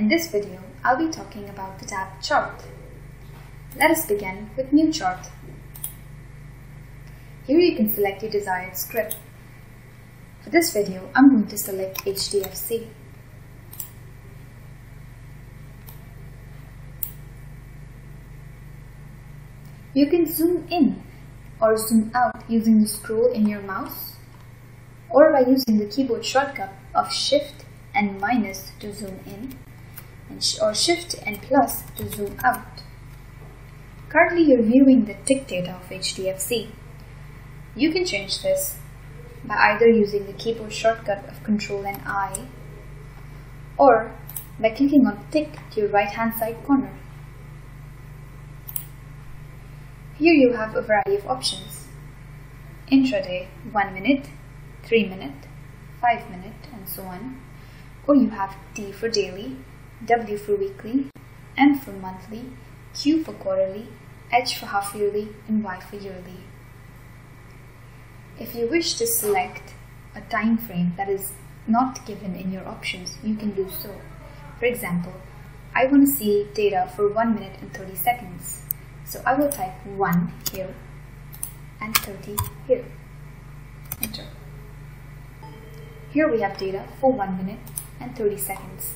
In this video, I'll be talking about the tab Chart. Let us begin with New Chart. Here you can select your desired script. For this video, I'm going to select HDFC. You can zoom in or zoom out using the scroll in your mouse or by using the keyboard shortcut of Shift and minus to zoom in or Shift and plus to zoom out. Currently you're viewing the tick data of HDFC. You can change this by either using the keyboard shortcut of Control and I or by clicking on tick to your right hand side corner. Here you have a variety of options. Intraday, 1 minute, 3 minute, 5 minute, and so on. Or you have D for daily, W for weekly, M for monthly, Q for quarterly, H for half yearly, and Y for yearly. If you wish to select a time frame that is not given in your options, you can do so. For example, I want to see data for 1 minute and 30 seconds. So I will type 1 here and 30 here. Enter. Here we have data for 1 minute and 30 seconds.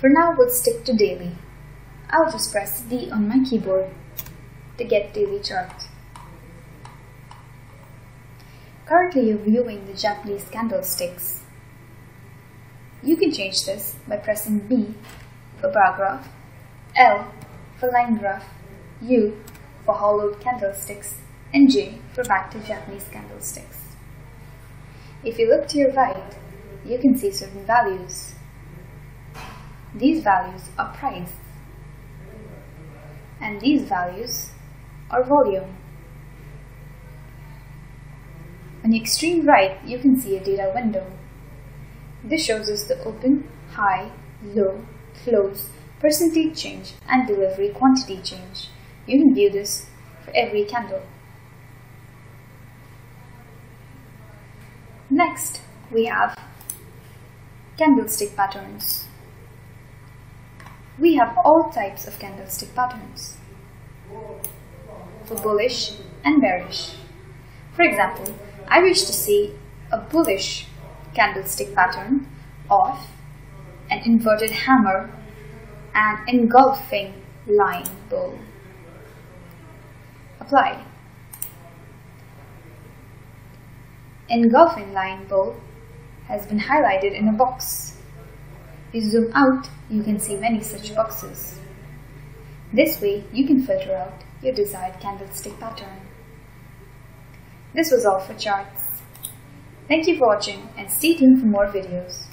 For now, we'll stick to daily. I'll just press D on my keyboard to get daily chart. Currently, you're viewing the Japanese candlesticks. You can change this by pressing B for bar graph, L for line graph, U for hollowed candlesticks, and J for back to Japanese candlesticks. If you look to your right, you can see certain values. These values are price, and these values are volume. On the extreme right, you can see a data window. This shows us the open, high, low, close, percentage change, and delivery quantity change. You can view this for every candle. Next, we have candlestick patterns. We have all types of candlestick patterns for bullish and bearish. For example, I wish to see a bullish candlestick pattern of an inverted hammer and engulfing line bull. Apply. Engulfing line bull has been highlighted in a box. If you zoom out, you can see many such boxes. This way, you can filter out your desired candlestick pattern. This was all for charts. Thank you for watching and stay tuned for more videos.